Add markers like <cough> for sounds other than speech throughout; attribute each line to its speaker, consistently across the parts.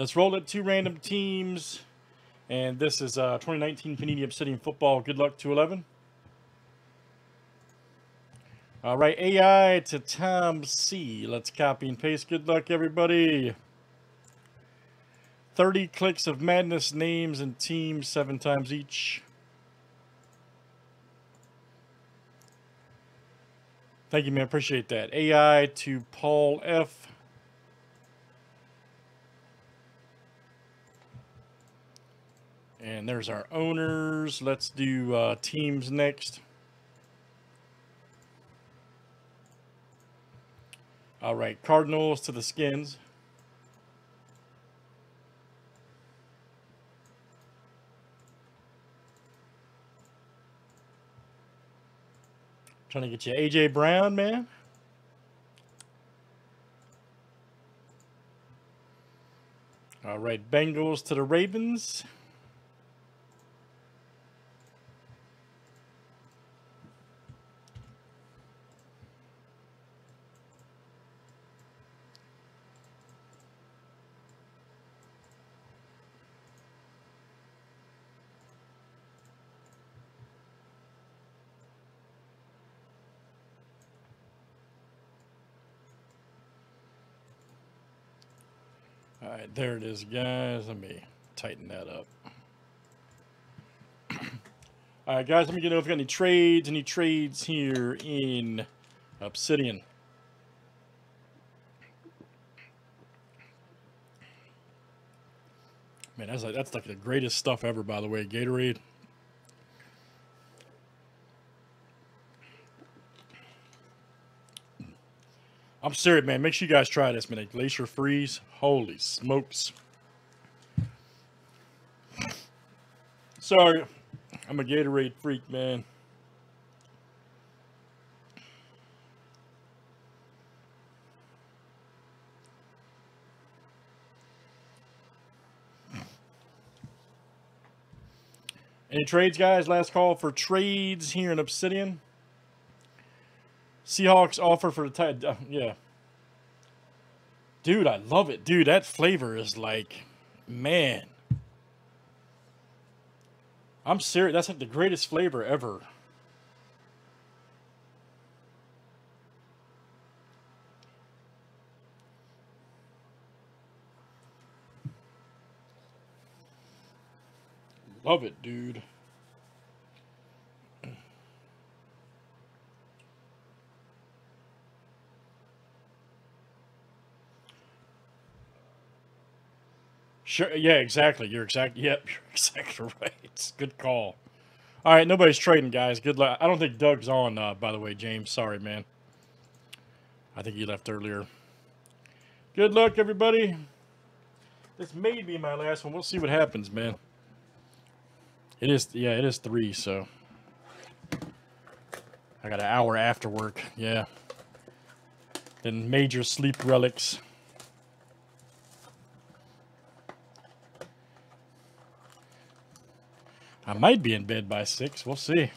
Speaker 1: Let's roll it. Two random teams. And this is uh, 2019 Panini Obsidian Football. Good luck to 11. All right, AI to Tom C. Let's copy and paste. Good luck, everybody. 30 clicks of madness, names, and teams, seven times each. Thank you, man. Appreciate that. AI to Paul F. And there's our owners. Let's do uh, teams next. All right, Cardinals to the Skins. Trying to get you AJ Brown, man. All right, Bengals to the Ravens. All right, there it is, guys. Let me tighten that up. <clears throat> All right, guys, let me get know if we got any trades, any trades here in Obsidian. Man, that's like that's like the greatest stuff ever, by the way. Gatorade. I'm serious, man. Make sure you guys try this, man. Glacier Freeze. Holy smokes. Sorry. I'm a Gatorade freak, man. Any trades, guys? Last call for trades here in Obsidian. Seahawks offer for the tight. Uh, yeah. Dude, I love it. Dude, that flavor is like, man. I'm serious. That's like the greatest flavor ever. Love it, dude. Sure. Yeah, exactly. You're exactly. Yep, <laughs> you're exactly right. Good call. All right, nobody's trading, guys. Good luck. I don't think Doug's on, uh, by the way, James. Sorry, man. I think he left earlier. Good luck, everybody. This may be my last one. We'll see what happens, man. It is, yeah, it is three, so. I got an hour after work, yeah. Then major sleep relics. I might be in bed by six. We'll see.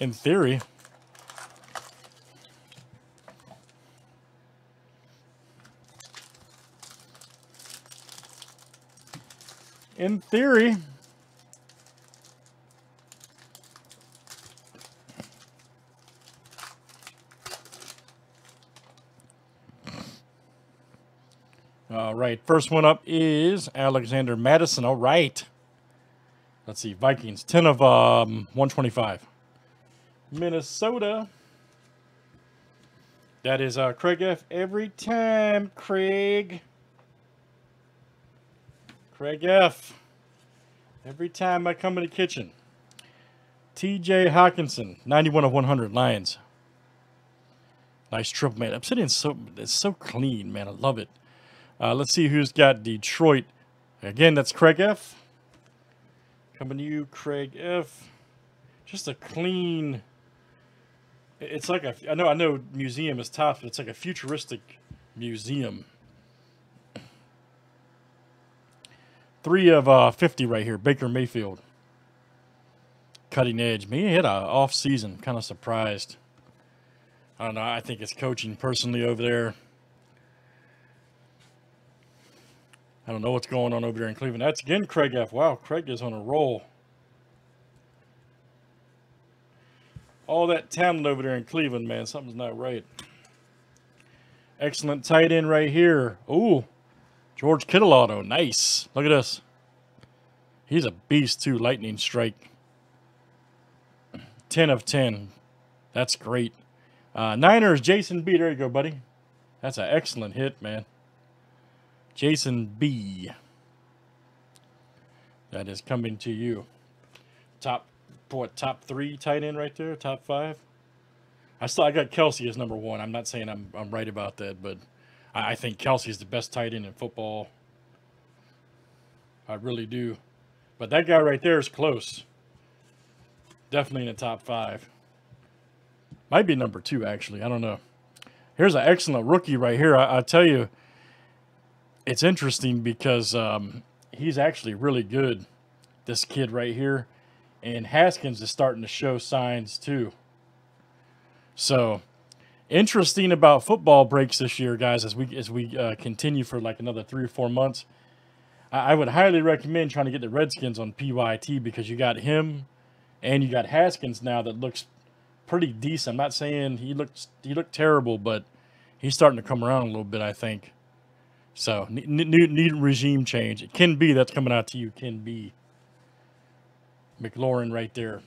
Speaker 1: In theory. In theory. All right, first one up is Alexander Mattison. All right. Let's see, Vikings, 10 of um, 125. Minnesota. That is uh, Craig F. Every time, Craig. Craig F. Every time I come in the kitchen. TJ Hockenson, 91 of 100, Lions. Nice triple, man. Obsidian's so, it's so clean, man. I love it. Uh, let's see who's got Detroit. Again, that's Craig F. Coming to you, Craig F. Just a clean. It's like a. I know. I know. Museum is tough. But it's like a futuristic museum. Three of uh, 50 right here. Baker Mayfield. Cutting edge. Me hit a off season. Kind of surprised. I don't know. I think it's coaching personally over there. I don't know what's going on over there in Cleveland. That's again Craig F. Wow, Craig is on a roll. All that talent over there in Cleveland, man. Something's not right. Excellent tight end right here. Ooh, George Kittle auto. Nice. Look at this. He's a beast, too. Lightning strike. 10 of 10. That's great. Uh, Niners, Jason B. There you go, buddy. That's an excellent hit, man. Jason B. That is coming to you. Top, what, top three tight end right there? Top five? I still I got Kelce as number one. I'm not saying I'm I'm right about that, but I, I think Kelce is the best tight end in football. I really do. But that guy right there is close. Definitely in the top five. Might be number two, actually. I don't know. Here's an excellent rookie right here. I, I tell you, it's interesting because um, he's actually really good, this kid right here. And Haskins is starting to show signs, too. So, interesting about football breaks this year, guys, as we as we uh, continue for like another three or four months. I, I would highly recommend trying to get the Redskins on PYT because you got him and you got Haskins now that looks pretty decent. I'm not saying he looks he looked terrible, but he's starting to come around a little bit. I think. So need, need regime change. It can be that's coming out to you. Can be. McLaurin right there.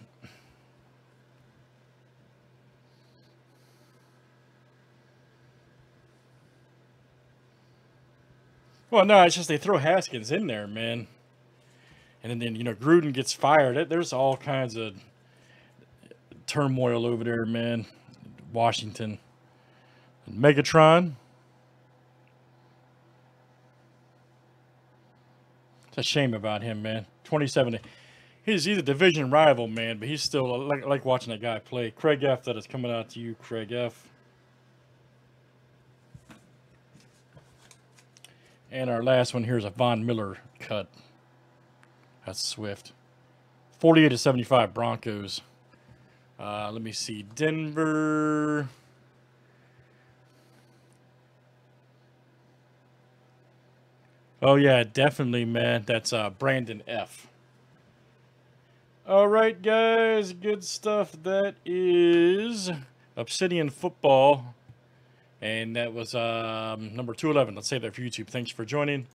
Speaker 1: Well, no, it's just they throw Haskins in there, man. And then, you know, Gruden gets fired. There's all kinds of turmoil over there, man. Washington. Megatron. It's a shame about him, man. 27. He's, he's a division rival, man, but he's still like, like watching that guy play. Craig F. That is coming out to you, Craig F. And our last one here is a Von Miller cut. That's Swift. 48 to 75 Broncos. Uh, let me see. Denver. Oh, yeah, definitely, man. That's uh, Brandon F. All right, guys. Good stuff. That is Obsidian Football. And that was um, number 211. Let's say that for YouTube. Thanks for joining.